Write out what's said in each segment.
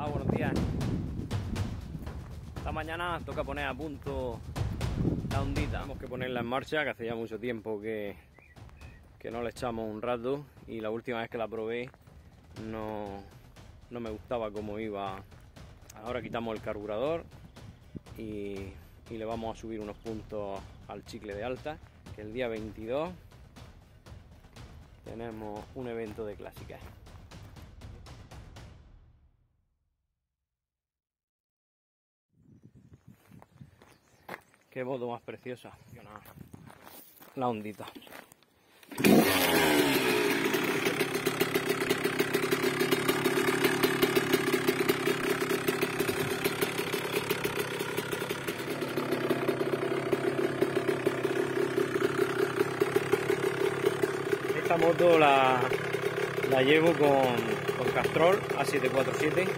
Hola, buenos días. Esta mañana toca poner a punto la ondita. Tenemos que ponerla en marcha, que hace ya mucho tiempo que, que no le echamos un rato y la última vez que la probé no, no me gustaba cómo iba. Ahora quitamos el carburador y, y le vamos a subir unos puntos al chicle de alta, que el día 22 tenemos un evento de clásicas. Qué moto más preciosa. La ondita. Esta moto la, la llevo con, con Castrol A747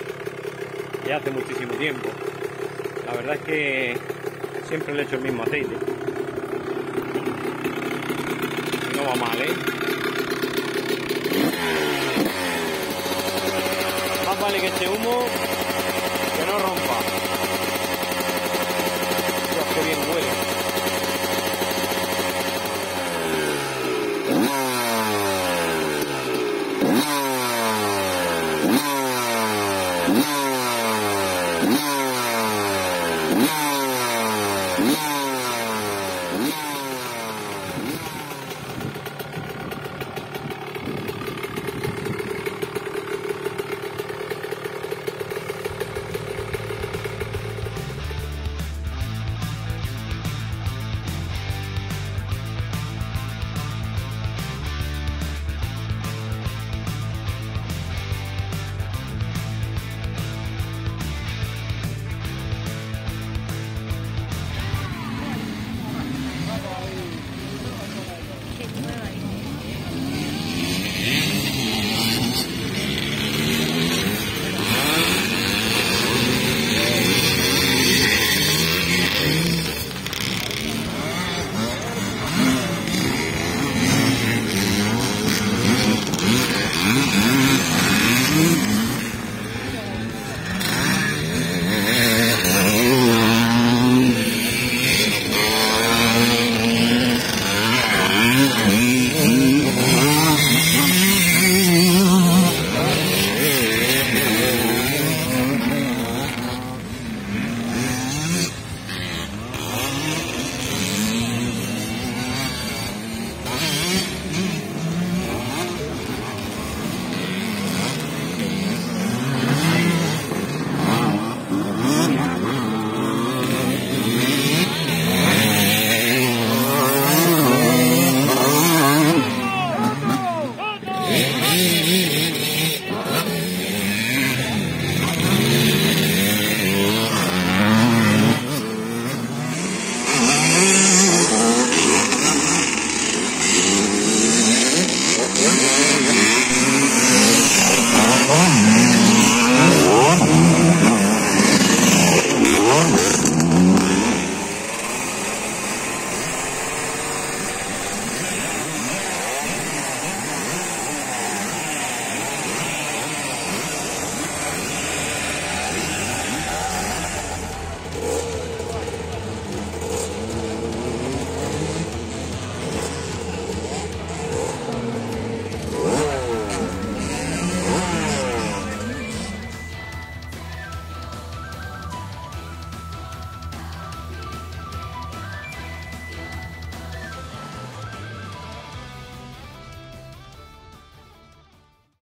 ya hace muchísimo tiempo. La verdad es que siempre le echo el mismo aceite. No va mal, ¿eh? Más vale que este humo que no rompa. Dios, qué bien huele. Bye.